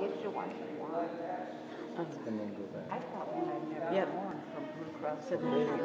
get you once in a while. And then go back. I thought when I never Yep. worn from Blue Cross So Blue then-